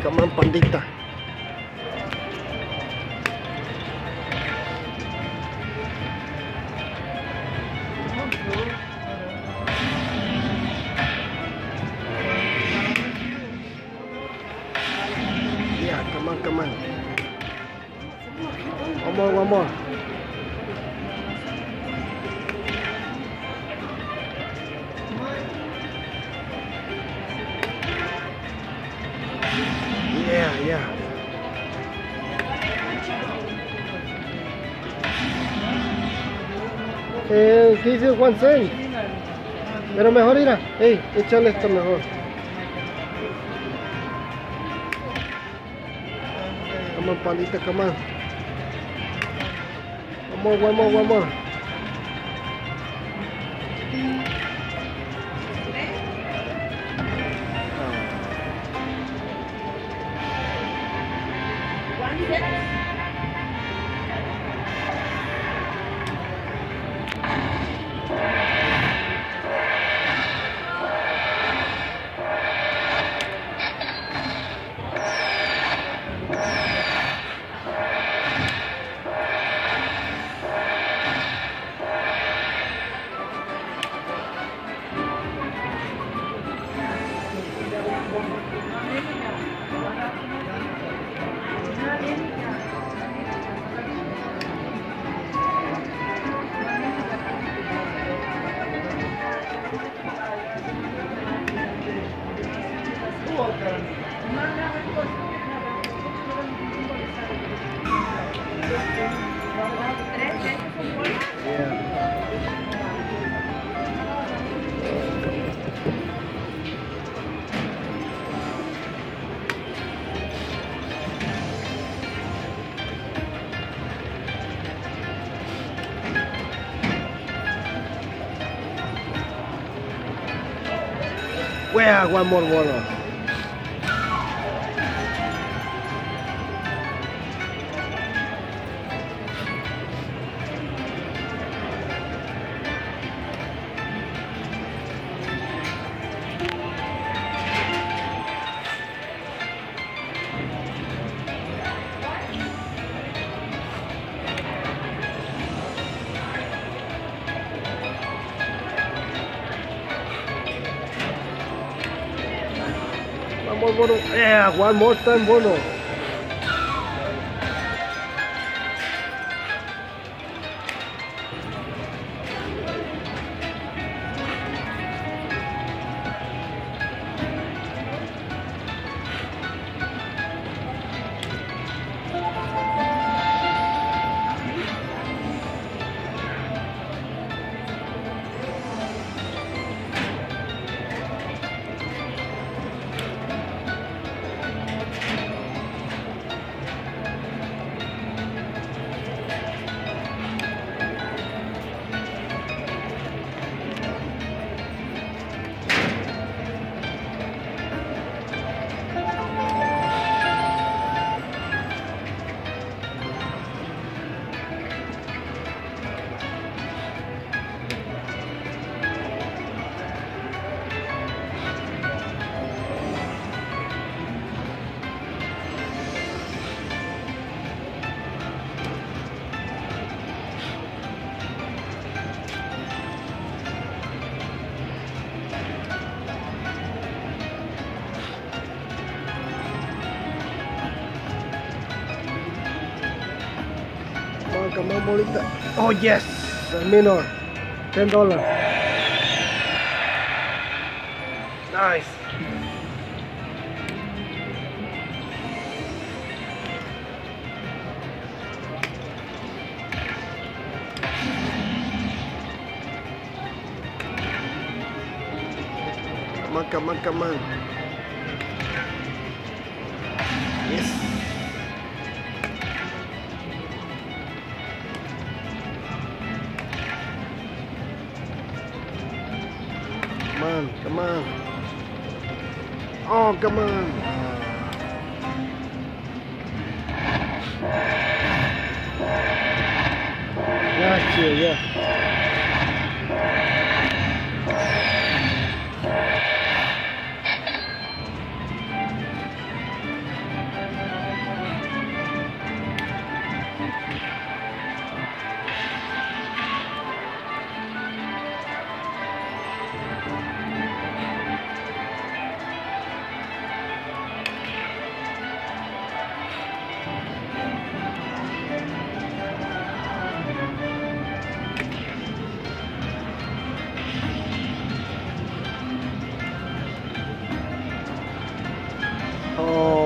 kaman pandita Ya, kaman kaman. Omong omong. Yeah, yeah. Eh, ¿qué dice Juan Sei? Pero mejor irá. Ey, échale esto mejor. Come on, pandita, come on. One more. Yeah. Where one more water? amor, moro. É, agora morto tá embora. Bottle. Come come on, bolita. Oh, yes. A minor. Ten dollars. Nice. Come on, come on, come on. On, come on. Oh, come on. Gotcha, yeah. Oh.